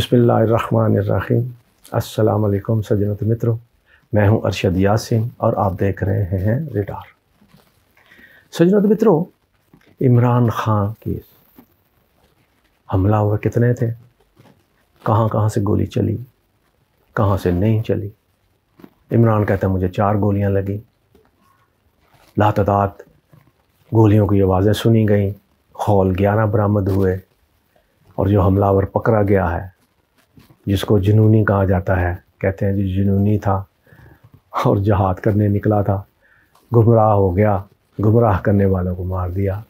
बिसमीम अस्सलाम सजनत मित्रों, मैं हूँ अरशद यासिन और आप देख रहे हैं रिडार। सजनत मित्रों, इमरान खान के हमलावर कितने थे? कहाँ कहाँ से गोली चली? कहाँ से नहीं चली? इमरान कहता है, मुझे चार गोलियाँ लगी। लातदात गोलियों की आवाज़ें सुनी गई। खौल ग्यारह बरामद हुए और जो हमलावर पकड़ा गया है जिसको जुनूनी कहा जाता है। कहते हैं जो, जुनूनी था और जहाद करने निकला था। गुमराह हो गया, गुमराह करने वालों को मार दिया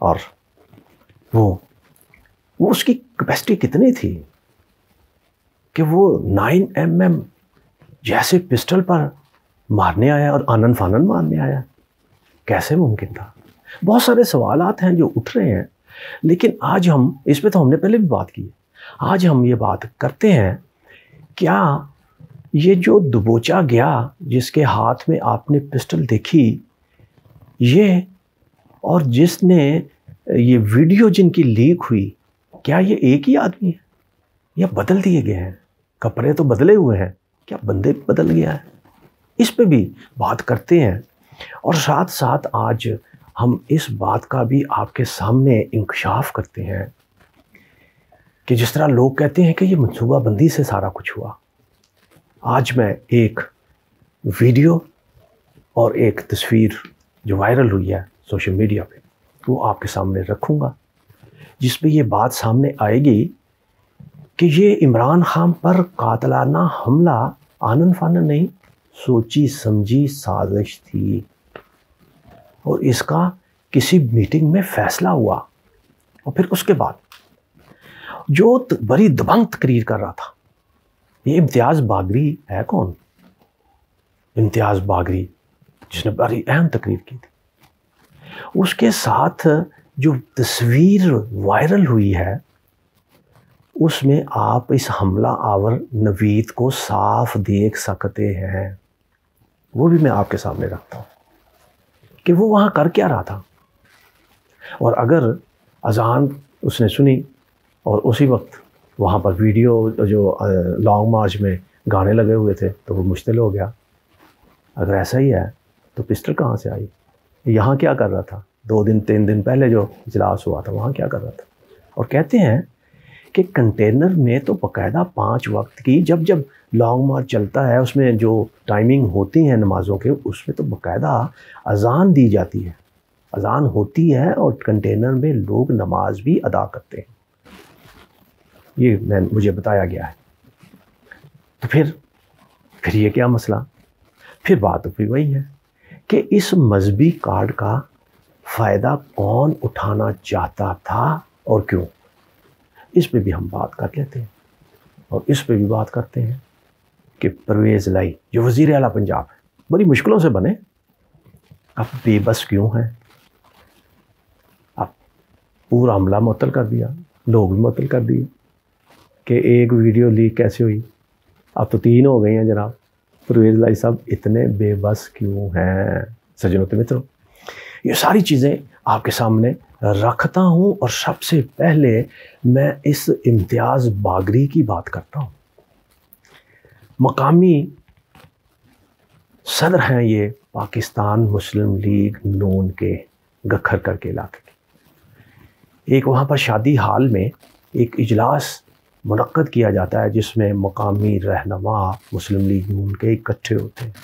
और वो वो उसकी कैपेसिटी कितनी थी कि वो नाइन एम एम जैसे पिस्टल पर मारने आया और आनंद फानन मारने आया। कैसे मुमकिन था? बहुत सारे सवाल हैं जो उठ रहे हैं, लेकिन आज हम, इस पर तो हमने पहले भी बात की आज हम ये बात करते हैं, क्या ये जो दुबोचा गया जिसके हाथ में आपने पिस्टल देखी, ये और जिसने ये वीडियो जिनकी लीक हुई, क्या ये एक ही आदमी है? या बदल दिए गए हैं? कपड़े तो बदले हुए हैं, क्या बंदे बदल गया है? इस पे भी बात करते हैं और साथ साथ आज हम इस बात का भी आपके सामने इंकशाफ करते हैं। कि जिस तरह लोग कहते हैं कि ये मनसूबाबंदी से सारा कुछ हुआ, आज मैं एक वीडियो और एक तस्वीर जो वायरल हुई है सोशल मीडिया पे, वो आपके सामने रखूँगा, जिसमें ये बात सामने आएगी कि ये इमरान खान पर कातलाना हमला आनंद फानन नहीं, सोची समझी साजिश थी। और इसका किसी मीटिंग में फैसला हुआ, और फिर उसके बाद जो बड़ी दबंग तकरीर कर रहा था। ये इम्तियाज़ बागरी है कौन? इम्तियाज़ बागरी, जिसने बड़ी अहम तकरीर की थी। उसके साथ जो तस्वीर वायरल हुई है, उसमें आप इस हमला आवर नवीद को साफ़ देख सकते हैं। वो भी मैं आपके सामने रखता हूँ कि वो वहाँ कर क्या रहा था। और अगर अजान उसने सुनी और उसी वक्त वहाँ पर वीडियो जो लॉन्ग मार्च में गाने लगे हुए थे तो वो मुश्किल हो गया। अगर ऐसा ही है तो पिस्टल कहाँ से आई? यहाँ क्या कर रहा था? दो दिन, तीन दिन पहले जो इजलास हुआ था, वहाँ क्या कर रहा था? और कहते हैं कि कंटेनर में तो बाकायदा पाँच वक्त की, जब जब लॉन्ग मार्च चलता है, उसमें जो टाइमिंग होती है नमाज़ों के, उसमें तो बाकायदा अजान दी जाती है। अजान होती है और कंटेनर में लोग नमाज़ भी अदा करते हैं। ये मैं मुझे बताया गया है। तो फिर फिर ये क्या मसला? फिर बात फिर वही है कि इस मजहबी कार्ड का फ़ायदा कौन उठाना चाहता था और क्यों? इस पे भी हम बात कर लेते हैं और इस पे भी बात करते हैं कि परवेज़ लाई, जो वज़ी अला पंजाब बड़ी मुश्किलों से बने। अब बेबस क्यों हैं? अब पूरा हमला मुतल कर दिया, लोग भी मुतल कर दिए। कि एक वीडियो लीक कैसे हुई? अब तो तीन हो गई हैं जनाब। परवेज़ लाई साहब, इतने बेबस क्यों हैं? सजनों मित्रों, ये सारी चीज़ें आपके सामने रखता हूँ और सबसे पहले मैं इस इम्तियाज़ बागरी की बात करता हूँ। मकामी सदर हैं ये पाकिस्तान मुस्लिम लीग नून के गखर करके इलाके के। एक वहाँ पर शादी हाल में एक इजलास मनक़द किया जाता है जिसमें मकामी रहनमा मुस्लिम लीग नून के इकट्ठे होते हैं।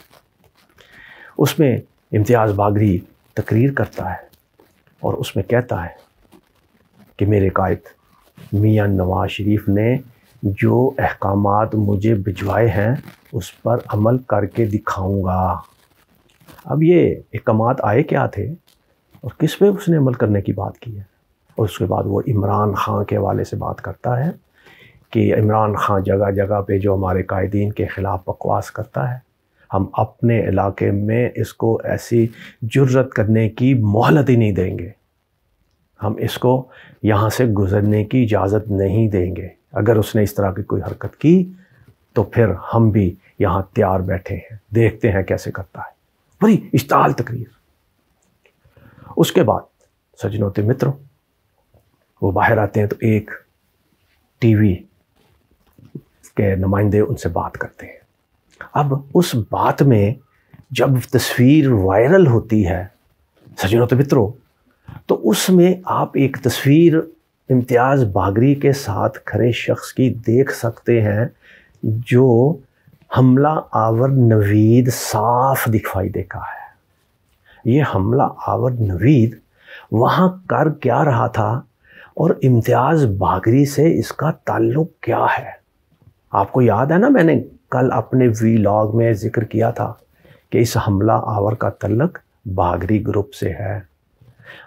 उसमें इम्तियाज़ बागरी तकरीर करता है और उसमें कहता है कि मेरे कायद, मियाँ नवाज़ शरीफ ने जो अहकाम मुझे भिजवाए हैं, उस पर अमल करके दिखाऊँगा। अब ये अहकाम आए क्या थे और किस पे उसने अमल करने की बात की है? और उसके बाद वो इमरान ख़ान के हवाले से बात करता है कि इमरान ख़ान जगह जगह पे जो हमारे कायदीन के ख़िलाफ़ बकवास करता है, हम अपने इलाके में इसको ऐसी जुर्रत करने की मोहलत ही नहीं देंगे। हम इसको यहाँ से गुज़रने की इजाज़त नहीं देंगे। अगर उसने इस तरह की कोई हरकत की तो फिर हम भी यहाँ तैयार बैठे हैं। देखते हैं कैसे करता है। बड़ी इश्ताल तकरीर। उसके बाद सजनों मित्रों वो बाहर आते हैं तो एक टीवी के नुमाइंदे उनसे बात करते हैं। अब उस बात में जब तस्वीर वायरल होती है सजनों तो मित्रों तो उसमें आप एक तस्वीर इम्तियाज़ बागरी के साथ खड़े शख्स की देख सकते हैं, जो हमला आवर नवीद साफ़ दिखाई देता है। ये हमला आवर नवीद वहाँ कर क्या रहा था और इम्तियाज़ बागरी से इसका ताल्लुक़ क्या है? आपको याद है ना मैंने कल अपने वीलॉग में ज़िक्र किया था कि इस हमला आवर का तल्लक बागरी ग्रुप से है।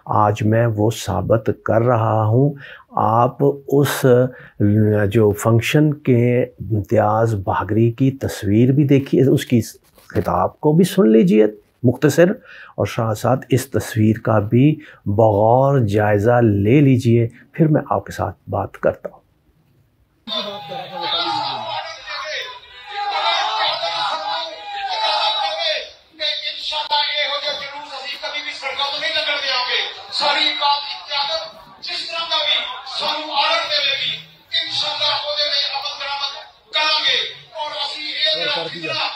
आज मैं वो साबित कर रहा हूँ। आप उस जो फ़ंक्शन के इम्तियाज़ बागरी की तस्वीर भी देखिए, उसकी किताब को भी सुन लीजिए, मुख्तसर। और साथ साथ इस तस्वीर का भी बगौर जायज़ा ले लीजिए। फिर मैं आपके साथ बात करता हूँ। ਸਾਰੀ ਕਾਮ ਇਤਿਆਦ ਜਿਸ ਤਰ੍ਹਾਂ ਦਾ ਵੀ ਸਾਨੂੰ ਆਰਡਰ ਦੇਵੇਗੀ ਇਨਸ਼ਾਅੱਲਾ ਉਹਦੇ ਤੇ ਅਮਲ ਦਰਾਮਦ ਕਰਾਂਗੇ ਔਰ ਅਸੀਂ ਇਹ ਜਿਹੜਾ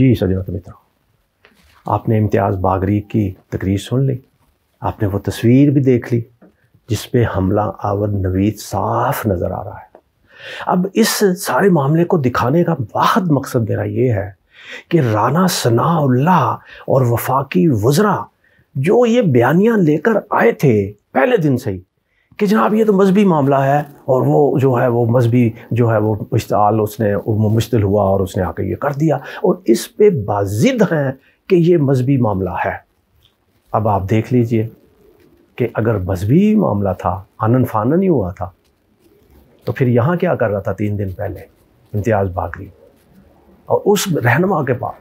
जी, सजनत मित्रों, आपने इम्तियाज़ बागरी की तकरीर सुन ली, आपने वो तस्वीर भी देख ली, जिस पे हमला आवर नवीद साफ़ नज़र आ रहा है। अब इस सारे मामले को दिखाने का वाहद मकसद मेरा ये है कि राना सनाउल्ला और वफाकी वज़रा, जो ये बयानियाँ लेकर आए थे पहले दिन से ही कि जनाब, ये तो मजहबी मामला है और वो जो है, वो मजहबी जो है, वो इश्ताल उसने मुश्तिल हुआ और उसने आके ये कर दिया और इस पे बाजिद हैं कि ये मजहबी मामला है। अब आप देख लीजिए कि अगर मजहबी मामला था, आनन फानन ही हुआ था तो फिर यहाँ क्या कर रहा था तीन दिन पहले? इम्तियाज़ बागरी और उस रहनमा के पास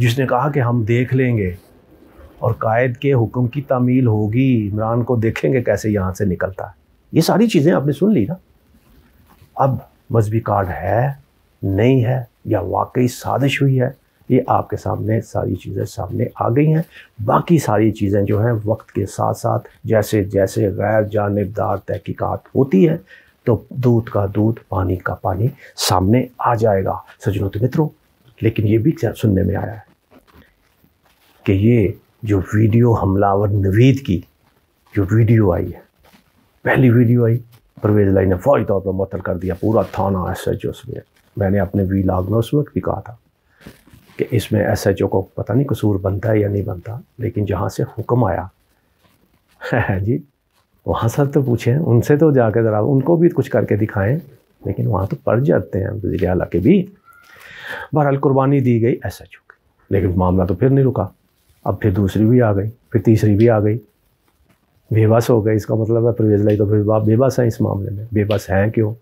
जिसने कहा कि हम देख लेंगे और कायद के हुक्म की तामील होगी। इमरान को देखेंगे कैसे यहाँ से निकलता है। ये सारी चीज़ें आपने सुन ली ना? अब मजहबी कार्ड है, नहीं है, या वाकई साजिश हुई है, ये आपके सामने सारी चीज़ें सामने आ गई हैं। बाकी सारी चीज़ें जो हैं वक्त के साथ साथ जैसे जैसे गैर जानबदार तहकीकात होती है तो दूध का दूध, पानी का पानी सामने आ जाएगा। सजनों तो मित्रों, लेकिन ये भी सुनने में आया है कि ये जो वीडियो हमलावर नवीद की, जो वीडियो आई है, पहली वीडियो आई, परवेज लाई ने फौरी तौर पर मुतल कर दिया पूरा थाना एस एच ओ उसमें मैंने अपने वी लाग में उस वक्त भी कहा था कि इसमें एस एच ओ को पता नहीं कसूर बनता है या नहीं बनता, लेकिन जहाँ से हुक्म आया जी, वहाँ सर तो पूछें उनसे तो जाकर ज़रा उनको भी कुछ करके दिखाएँ, लेकिन वहाँ तो पड़ जाते हैं वजी अला के भी। बहरहाल कुर्बानी दी गई एस एच ओ लेकिन मामला तो फिर नहीं रुका। अब फिर दूसरी भी आ गई, फिर तीसरी भी आ गई। बेबस हो गई इसका मतलब है परवेज लाई तो फिर बेबस हैं इस मामले में। बेबस हैं क्यों?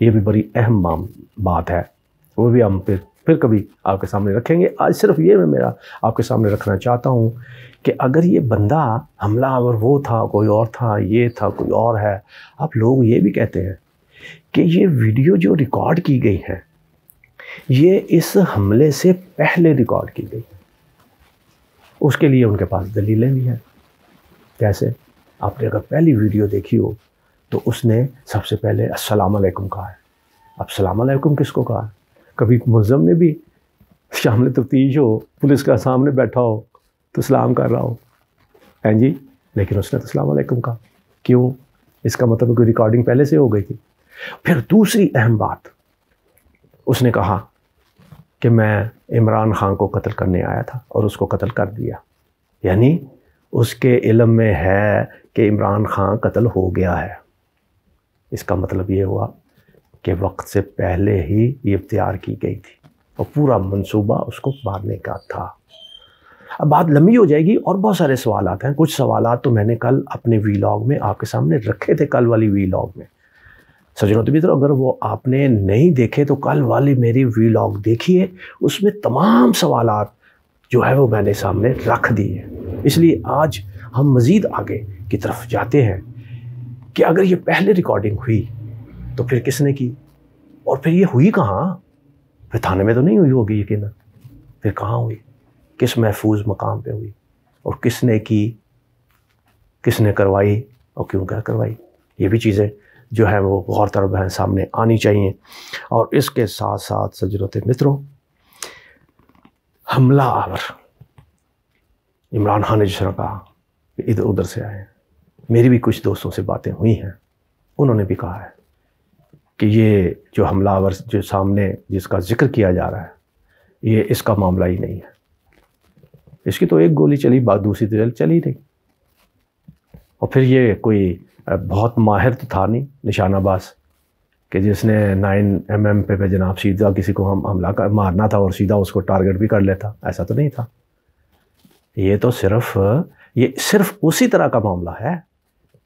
ये भी बड़ी अहम बात है। वो भी हम फिर फिर कभी आपके सामने रखेंगे। आज सिर्फ़ ये मैं मेरा आपके सामने रखना चाहता हूँ कि अगर ये बंदा हमलावर वो था, कोई और था, ये था, कोई और है अब लोग ये भी कहते हैं कि ये वीडियो जो रिकॉर्ड की गई है, ये इस हमले से पहले रिकॉर्ड की गई उसके लिए उनके पास दलीलें भी हैं। कैसे? आपने अगर पहली वीडियो देखी हो तो उसने सबसे पहले अस्सलाम वालेकुम कहा है। अब सलाम वालेकुम किसको कहा है? कभी मुलजम ने भी शामिल तफ्तीश हो, पुलिस का सामने बैठा हो तो सलाम कर रहा हो। हैं जी, लेकिन उसने तो सलाम वालेकुम कहा। क्यों? इसका मतलब कोई रिकॉर्डिंग पहले से हो गई थी। फिर दूसरी अहम बात, उसने कहा कि मैं इमरान खान को कत्ल करने आया था और उसको कत्ल कर दिया। यानी उसके इलम में है कि इमरान खान कत्ल हो गया है। इसका मतलब ये हुआ कि वक्त से पहले ही ये इख्तियार की गई थी और पूरा मंसूबा उसको मारने का था। अब बात लंबी हो जाएगी और बहुत सारे सवाल आते हैं। कुछ सवाल तो मैंने कल अपने वीलॉग में आपके सामने रखे थे, कल वाली वीलॉग में। सजनों तो मित्रों, अगर वो आपने नहीं देखे तो कल वाली मेरी वीलॉग देखिए, उसमें तमाम सवाल जो है वो मैंने सामने रख दिए इसलिए आज हम मज़ीद आगे की तरफ़ जाते हैं कि अगर ये पहले रिकॉर्डिंग हुई तो फिर किसने की? और फिर ये हुई कहाँ? फिर थाने में तो नहीं हुई होगी यकीन। फिर कहाँ हुई? किस महफूज मकाम पे हुई? और किसने की? किसने करवाई? और क्यों क्या करवाई? ये भी चीज़ें जो है वो गौर तरब हैं, सामने आनी चाहिए। और इसके साथ साथ सजरत मित्रों, हमला आवर इमरान खान ने जिस कहा इधर उधर से आए। मेरी भी कुछ दोस्तों से बातें हुई हैं। उन्होंने भी कहा है कि ये जो हमलावर जो सामने जिसका ज़िक्र किया जा रहा है, ये इसका मामला ही नहीं है। इसकी तो एक गोली चली बात दूसरी तो चली नहीं। और फिर ये कोई बहुत माहिर तो था नहीं निशानाबाज कि जिसने नाइन एम एम पे पे जनाब सीधा किसी को हम हमला कर मारना था और सीधा उसको टारगेट भी कर लेता। ऐसा तो नहीं था। ये तो सिर्फ़, ये सिर्फ़ उसी तरह का मामला है।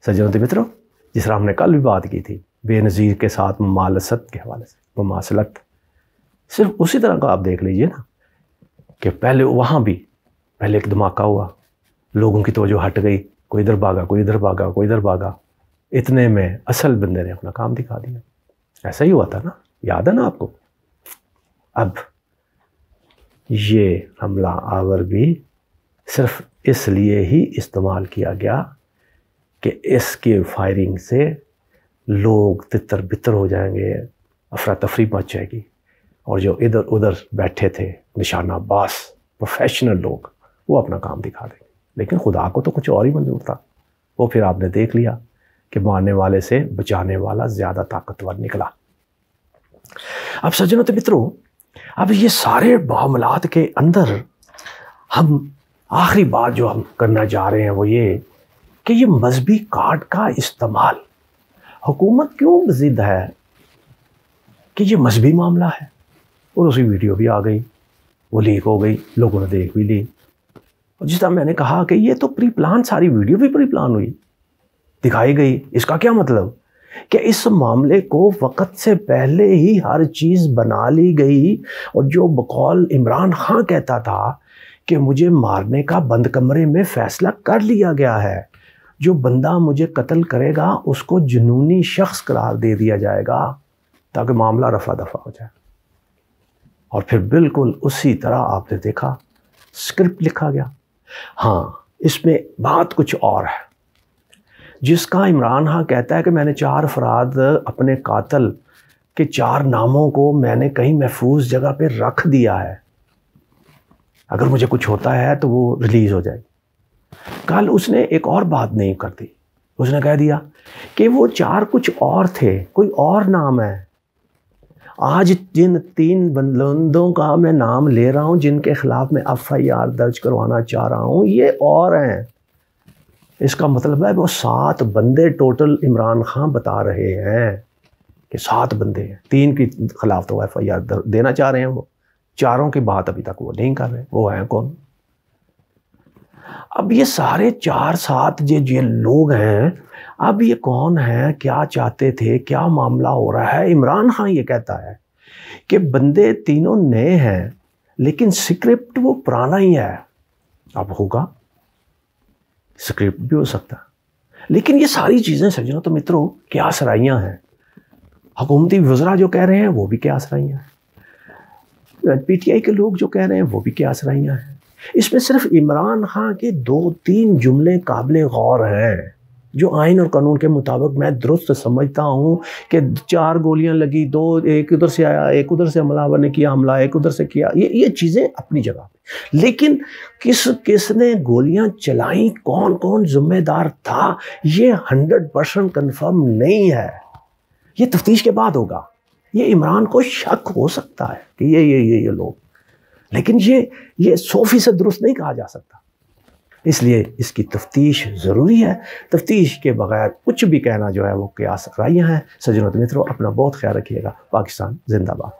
सज्जनों मित्रों, जिस तरह हमने कल भी बात की थी, बेनज़ीर के साथ ममालसत के हवाले से, ममासलत। सिर्फ़ उसी तरह का आप देख लीजिए ना कि पहले वहाँ भी, पहले एक धमाका हुआ। लोगों की तोजो हट गई। कोई इधर भागा, कोई इधर भागा, कोई इधर भागा। इतने में असल बंदे ने अपना काम दिखा दिया। ऐसा ही हुआ था ना? याद है ना आपको? अब ये हमला आवर भी सिर्फ़ इसलिए ही इस्तेमाल किया गया कि इसके फायरिंग से लोग तितर बितर हो जाएँगे अफरा तफरी मच जाएगी। और जो इधर उधर बैठे थे निशाना बास प्रोफेशनल लोग, वो अपना काम दिखा देंगे। लेकिन खुदा को तो कुछ और ही मंजूर था। वो फिर आपने देख लिया। कि मारने वाले से बचाने वाला ज़्यादा ताकतवर निकला। अब सज्जनों तो मित्रों, अब ये सारे मामलात के अंदर हम आखिरी बात जो हम करना जा रहे हैं वो ये कि ये मजहबी कार्ड का इस्तेमाल हुकूमत क्यों जिद है कि ये मजहबी मामला है? और उसकी वीडियो भी आ गई, वो लीक हो गई, लोगों ने देख भी ली। और जिस तरह मैंने कहा कि ये तो प्री प्लान सारी वीडियो भी प्री प्लान हुई। दिखाई गई। इसका क्या मतलब? कि इस मामले को वक़्त से पहले ही हर चीज़ बना ली गई। और जो बकौल इमरान खां कहता था कि मुझे मारने का बंद कमरे में फ़ैसला कर लिया गया है। जो बंदा मुझे कत्ल करेगा, उसको जुनूनी शख्स करार दे दिया जाएगा, ताकि मामला रफा दफ़ा हो जाए। और फिर बिल्कुल उसी तरह आपने देखा, स्क्रिप्ट लिखा गया। हाँ इसमें बात कुछ और है। जिसका इमरान हाँ कहता है कि मैंने चार अफराद अपने कातल के चार नामों को मैंने कहीं महफूज जगह पे रख दिया है। अगर मुझे कुछ होता है तो वो रिलीज़ हो जाएगी। कल उसने एक और बात नहीं कर दी। उसने कह दिया कि वो चार कुछ और थे, कोई और नाम है। आज जिन तीन बंदों का मैं नाम ले रहा हूँ, जिनके खिलाफ मैं एफ़ आई आर दर्ज करवाना चाह रहा हूँ, ये और हैं। इसका मतलब है वो सात बंदे टोटल इमरान खान बता रहे हैं कि सात बंदे हैं। तीन के खिलाफ तो एफ़ आई आर देना चाह रहे हैं वो। चारों की बात अभी तक वो नहीं कर रहे। वो हैं कौन? अब ये सारे चार सात जो ये लोग हैं, अब ये कौन है? क्या चाहते थे? क्या मामला हो रहा है? इमरान खान ये कहता है कि बंदे तीनों नए हैं, लेकिन स्क्रिप्ट वो पुराना ही है। अब होगा। स्क्रिप्ट भी हो सकता। लेकिन ये सारी चीज़ें, सज्जनों तो मित्रों, क्या सराइयाँ हैं? हुकूमती वजरा जो कह रहे हैं, वो भी क्या सराइयाँ हैं? पी टी आई के लोग जो कह रहे हैं, वो भी क्या सराइयाँ हैं? इसमें सिर्फ़ इमरान खां के दो तीन जुमले काबिल गौर हैं। जो आइन और कानून के मुताबिक मैं दुरुस्त समझता हूँ कि चार गोलियाँ लगी, दो एक उधर से आया, एक उधर से हमलावर ने किया हमला, एक उधर से किया, ये ये चीज़ें अपनी जगह पे। लेकिन किस, किसने गोलियाँ चलाई कौन कौन जिम्मेदार था, ये हंड्रेड परसेंट कन्फर्म नहीं है। ये तफ्तीश के बाद होगा। ये इमरान को शक हो सकता है कि ये ये ये ये लोग। लेकिन ये ये सौ फ़ीसद दुरुस्त नहीं कहा जा सकता। इसलिए इसकी तफ्तीश ज़रूरी है। तफ्तीश के बगैर कुछ भी कहना जो है वो क्या राइयाँ हैं। सजनत मित्रों, अपना बहुत ख्याल रखिएगा। पाकिस्तान जिंदाबाद।